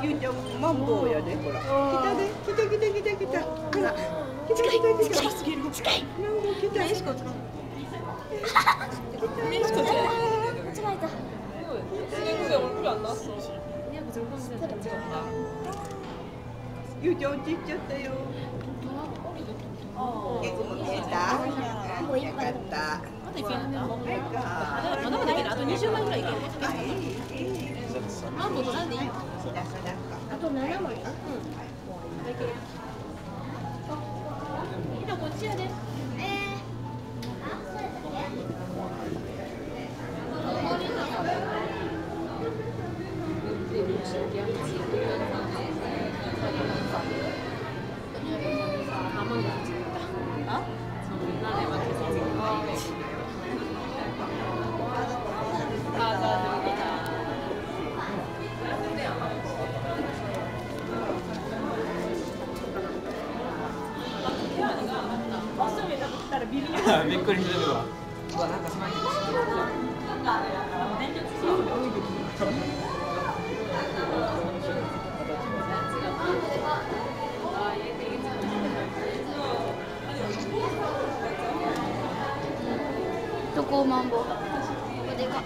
ゆうちゃんマンボウやで、ほら。来たで、来た来た来た来た。ほら。近た近た近い。近い。近い。マンボウ来た。メシコ使う。メシコ使う。間違えた。ゆうちゃん落ちちゃったよ。結構見えた？よかった。まだいけるね。まだまだいける。あと20枚ぐらいいける。みんなこっちやで。えびっくりしてるわ。ー、どこマンボウ？ここでか